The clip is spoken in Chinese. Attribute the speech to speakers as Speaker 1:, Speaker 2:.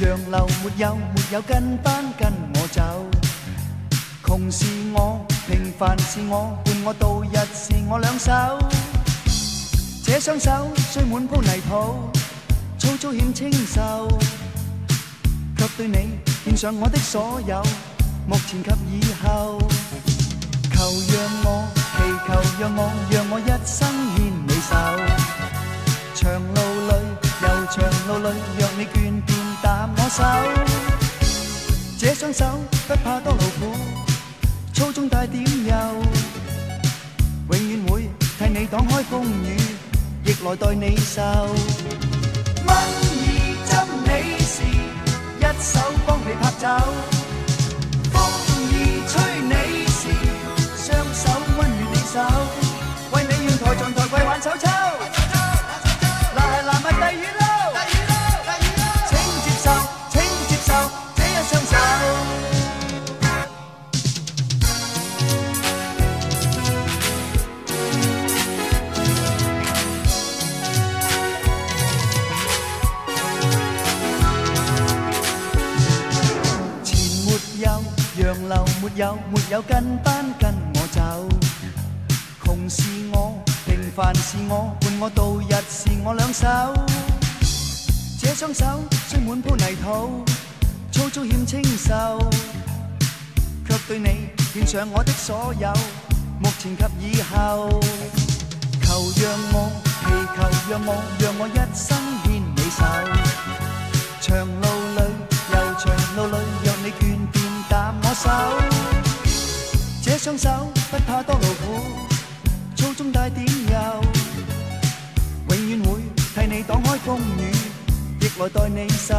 Speaker 1: 流没有没有跟班跟我走，穷是我，平凡是我，伴我度日是我两手。这双手虽满铺泥土，粗粗欠清秀，却对你献上我的所有，目前及以后。求让我，祈求让我，让我一生牵你手。长路里，又长路里，若你倦便搭手。这双手不怕多劳苦，粗中带点油，永远会替你挡开风雨，亦来代你受。蚊儿针你时，一手帮你拍走；有，洋流没有，没有跟班跟我走。穷是我，平凡是我，伴我度日是我两手。这双手虽满铺泥土，粗糙欠清秀，却对你献上我的所有，目前及以后。求让我，祈求让我，让我一生献手。这双手不怕多劳苦。粗中带点油，永远会替你挡开风雨，亦来代你受。